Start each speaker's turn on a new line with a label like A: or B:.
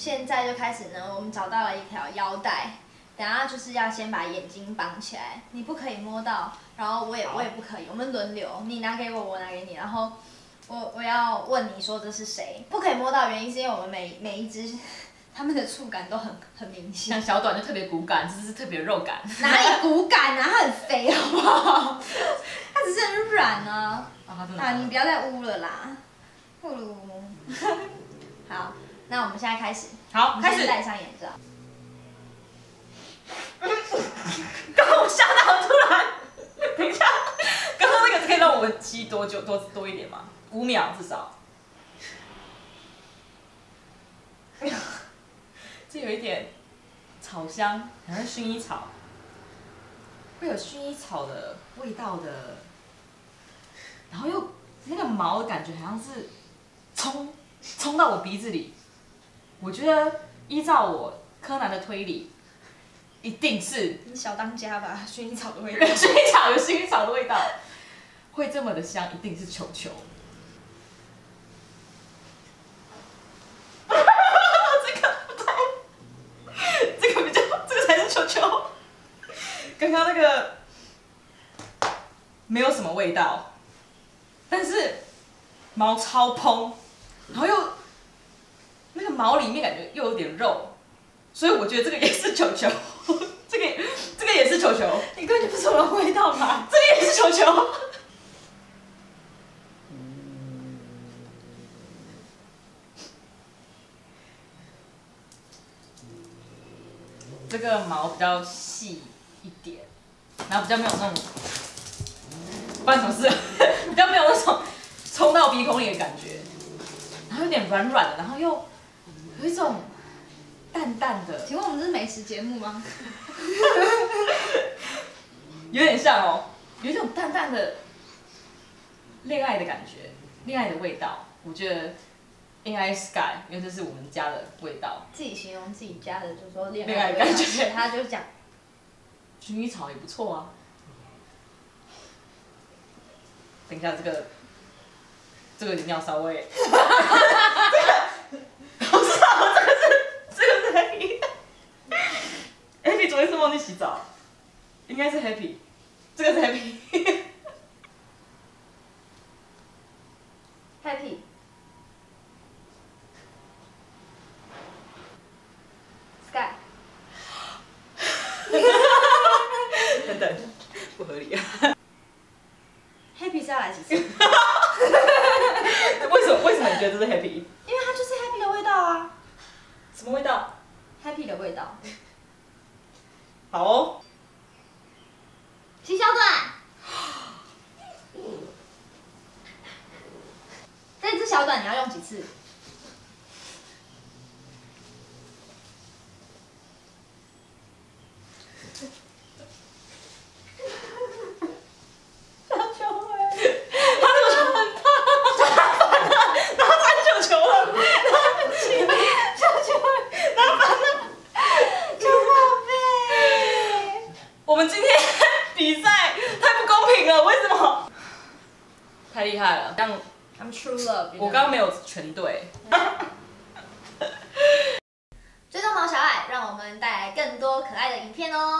A: 现在就开始呢，我们找到了一条腰带，等下就是要先把眼睛绑起来，你不可以摸到，然后我也我也不可以，我们轮流，你拿给我，我拿给你，然后我我要问你说这是谁，不可以摸到，原因是因为我们每每一只 他们的触感都很很明显
B: 像。小短就特别骨感，这是特别肉感。
A: 哪里骨感啊？它很肥好不好？它只是很软啊。
B: 啊，
A: 啊，你不要再污了啦。不如。好，那我们现在开始。
B: 好，开始。
A: 戴上眼罩。
B: 刚刚我吓到，突然，等一下，刚刚那个可以让我们吸多久多多一点吗？五秒至少。这有一点草香，好像薰衣草，会有薰衣草的味道的，然后又那个毛的感觉好像是冲冲到我鼻子里。我觉得依照我柯南的推理，一定是
A: 你小当家吧，薰衣草的味道。
B: 薰衣草有薰衣草的味道，会这么的香，一定是球球。这个不对，这个比较，这个才是球球。刚刚那个没有什么味道，但是毛超蓬，然后又那个毛里面感觉又有点肉，所以我觉得这个也是球球，这个也这个也是球球。
A: 你根本就不是我的味道嘛。
B: 这个也是球球。这个毛比较细一点，然后比较没有那种，发生什么事？比较没有那种冲到鼻孔里的感觉，然后有点软软的，然后又有一种淡淡的，
A: 请问我们这是美食节目吗？
B: 有点像哦，有一种淡淡的恋爱的感觉，恋爱的味道。我觉得 AI Sky，因为这是我们家的味道。
A: 自己形容自己家的，就说恋
B: 恋爱
A: 的
B: 感觉
A: 他就讲
B: 薰衣草也不错啊。等一下，这个这个一定要稍微，这个我知道，这个是这个是 Happy。是忘记洗澡，应该是 Happy，这个是 Happy。
A: happy。Sky，
B: 等等，不合理啊
A: ！happy 是要来几次？
B: 为什么为什么你觉得这是 Happy？
A: 因为它就是 happy 的味道啊
B: 什么味道
A: ？，happy 的味道。
B: 好哦，
A: 秦小短，这只小短你要用几次？小球哎，
B: 他怎么就很怕？他烦了，然后翻球球了，
A: 小球哎，
B: 然后烦了。
A: 小宝贝。
B: 我们今天比赛太不公平了，为什么？太厉害了，这样
A: I'm true love。
B: 我刚刚没有全对。
A: 追踪毛小爱，让我们带来更多可爱的影片哦。